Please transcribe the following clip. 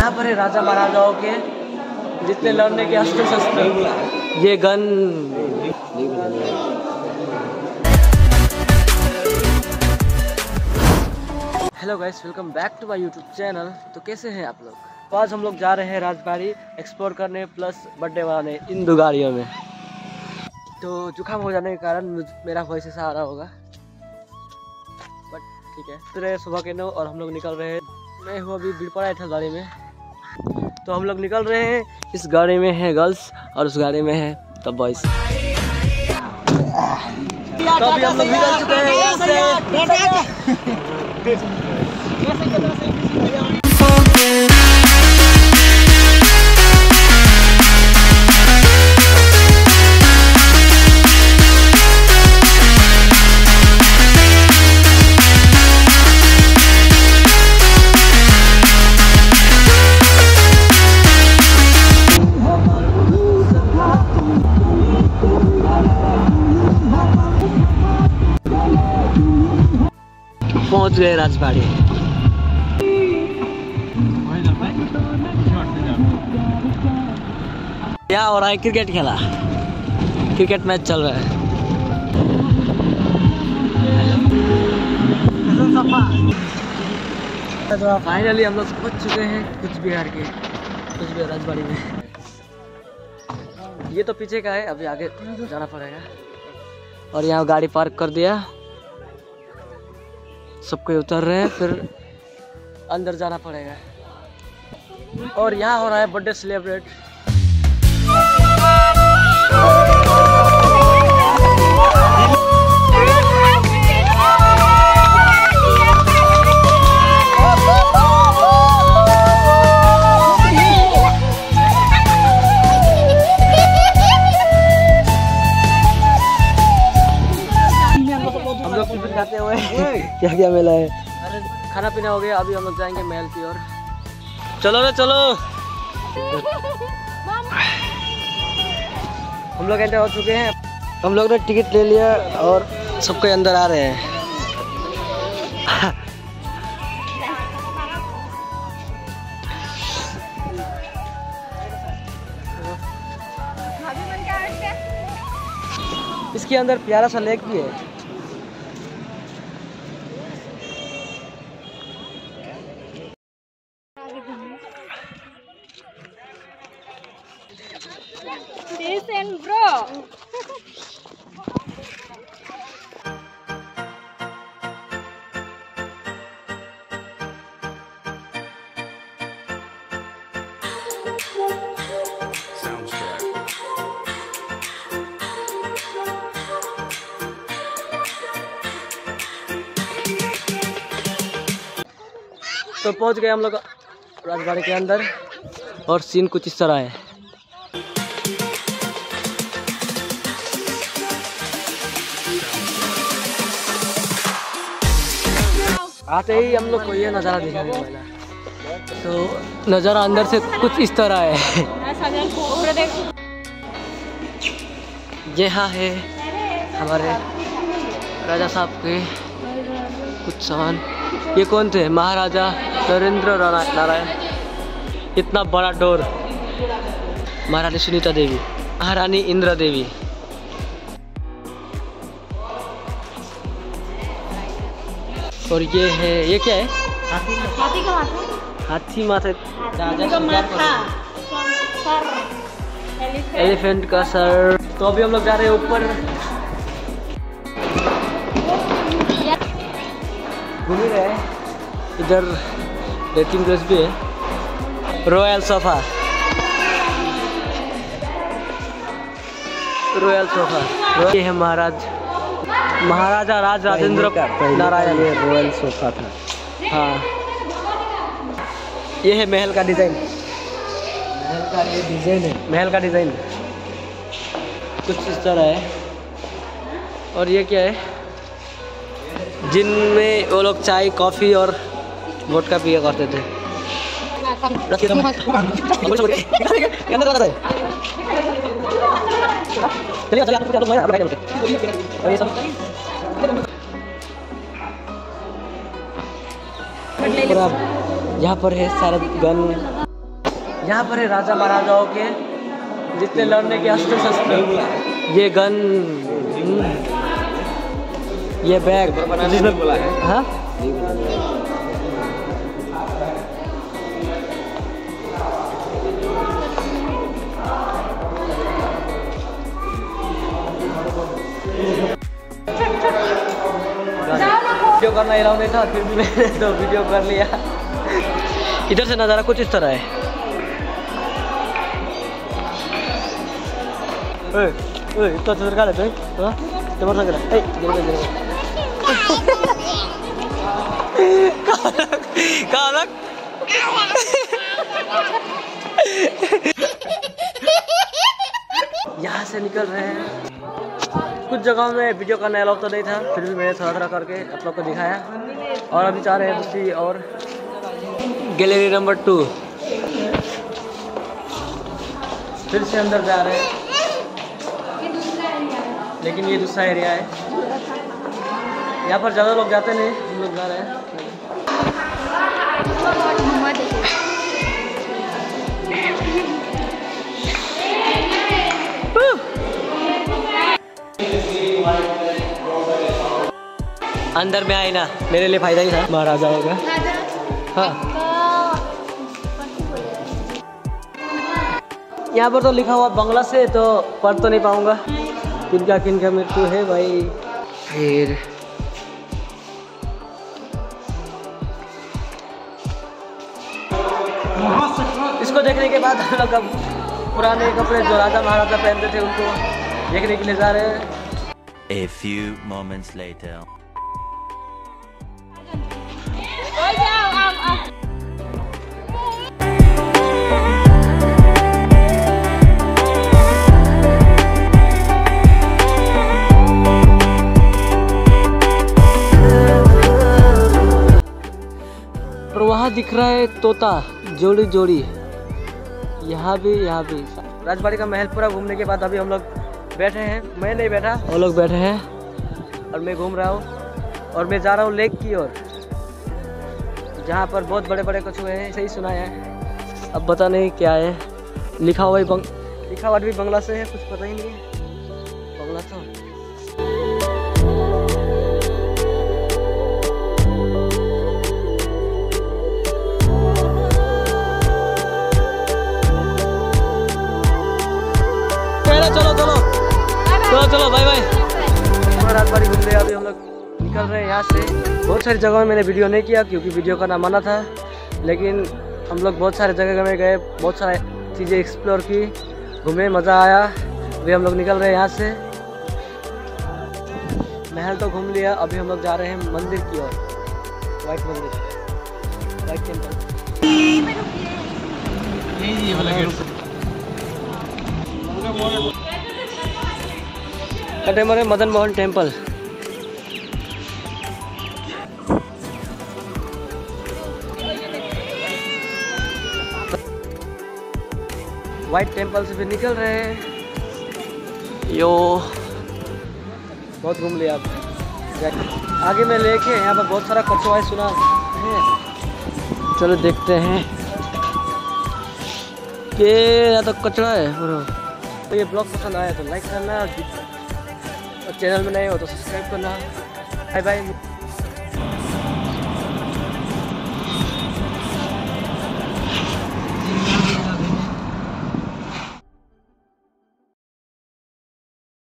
यहाँ पर है राजा महाराजाओं के, जितने लड़ने के अस्त्र शस्त्र। ये gun. Hello guys welcome back to my YouTube channel तो कैसे हैं आप लोग? तो आज हम लोग जा रहे हैं राजबाड़ी एक्सप्लोर करने प्लस बर्थडे मनाने इन दो गाड़ियों में। तो जुकाम हो जाने के कारण मेरा वॉइस ऐसा आ रहा होगा। बट ठीक है। तो सुबह के नौ और हम लोग निकल रहे हैं। मैं हूँ अभी बिलपड़ा था गाड़ी में। तो हम लोग निकल रहे हैं। इस गाड़ी में है गर्ल्स और उस गाड़ी में है द बॉयज़ तो अभी हम लोग निकल चुके हैं पहुँच गए राजबाड़ी। यहाँ हो रहा है? क्रिकेट खेला। क्रिकेट मैच चल रहा है। तो फाइनली हम लोग पहुँच चुके हैं कुछ बिहार के कुछ बिहार राजबाड़ी में। ये तो पीछे का है, अभी आगे जाना पड़ेगा। और यहाँ गाड़ी पार्क कर दिया। सब कोई उतर रहे हैं, फिर अंदर जाना पड़ेगा। और यहाँ हो रहा है बर्थडे सेलिब्रेट। क्या मिला है। अरे खाना पीना हो गया अभी हम लोग जाएँगे महल की ओर। चलो रे चलो। हम लोग एंटर हो चुके हैं। हम लोग ने टिकट ले लिया और सबको अंदर आ रहे हैं। इसके अंदर प्यारा सा लेक भी है। Listen, bro. तो पहुँच गए हम लोग राजबाड़ी के अंदर और सीन कुछ इस तरह है आते ही हम लोग को ये नज़ारा दिखाने मिला तो नज़ारा अंदर से कुछ इस तरह है। यहाँ है हमारे राजा साहब के कुछ सामान। ये कौन थे? महाराजा नरेंद्र नारायण। इतना बड़ा डोर। महारानी सुनीता देवी। महारानी इंदिरा देवी। और ये है ये क्या है? हाथी का माथा। हाथी माथे। माथा। एलिफेंट। एलिफेंट का सर। तो अभी हम लोग जा रहे हैं ऊपर। घूम रहे हैं। इधर रेटिंग ड्रेस भी है। रॉयल सोफा रॉयल सोफा ये है महाराज। महाराजा राज राजेंद्र नारायण। रॉयल सोफा था। हाँ। ये है महल का डिज़ाइन महल का ये डिज़ाइन है। महल का डिज़ाइन कुछ इस तरह है। और ये क्या है? जिनमें वो लोग चाय कॉफ़ी और वोडका पिया करते थे। चलिए चलिए आप और ये सब? और आप यहाँ पर है सारा गन यहाँ पर है राजा महाराजाओं के जितने लड़ने के अस्त्र शस्त्र। ये गन हम्म, ये बैग। जिसमें बोला है। हाँ। वीडियो करना अलाउ नहीं था फिर भी मैंने तो वीडियो कर लिया। इधर से नज़ारा कुछ इस तरह है। का लेते हैं हाँ? कालक यहाँ से निकल रहे हैं। कुछ जगहों में वीडियो करना अलाउ तो नहीं था, फिर भी मैंने थोड़ा थोड़ा करके आप लोग को दिखाया। और अभी चाह रहे हैं दूसरी और गैलरी नंबर टू फिर से अंदर जा रहे हैं। लेकिन ये दूसरा एरिया है। यहाँ पर ज़्यादा लोग जाते नहीं, हम लोग जा रहे हैं। अंदर में आए ना मेरे लिए फ़ायदा ही था। महाराजा होगा हाँ। यहाँ पर तो लिखा हुआ बंगला से तो पढ़ तो नहीं पाऊँगा। किनका किनका मृत्यु है भाई? फिर। इसको देखने के बाद हम लोग अब पुराने कपड़े जो राजा महाराजा पहनते थे उनको। देखने के लिए जा रहे हैं। A few moments later. दिख रहा है तोता जोड़ी जोड़ी। यहाँ भी यहाँ भी। राजबाड़ी का महल पूरा घूमने के बाद अभी हम लोग बैठे हैं। मैं नहीं बैठा। वो लोग बैठे हैं। और मैं घूम रहा हूँ। और मैं जा रहा हूँ लेक की ओर। जहाँ पर बहुत बड़े बड़े कछुए हैं। सही सुना है। अब पता नहीं क्या है। लिखा हुआ ही बंग लिखा हुआ भी बंगला से है कुछ पता ही नहीं है। बंगला तो चलो बाय बाय रात बारी घूम रहे अभी हम लोग निकल रहे हैं यहाँ से। बहुत सारी जगहों में मैंने वीडियो नहीं किया क्योंकि वीडियो करना मना था। लेकिन हम लोग बहुत सारे जगह में गए बहुत सारे चीज़ें एक्सप्लोर की घूमे मज़ा आया। अभी हम लोग निकल रहे हैं यहाँ से। महल तो घूम लिया अभी हम लोग जा रहे हैं मंदिर की ओर। वाइट मंदिर। White temple कटेमरे Madan Mohan temple white temple से फिर निकल रहे हैं। यो। बहुत घूम लिया आप। आगे में लेके यहाँ पर बहुत सारा कचरा है, सुना है। चलो देखते हैं। कि या तो कचरा है तो ये ब्लॉग पसंद आया तो लाइक करना और चैनल में नए हो तो सब्सक्राइब करना। Bye bye.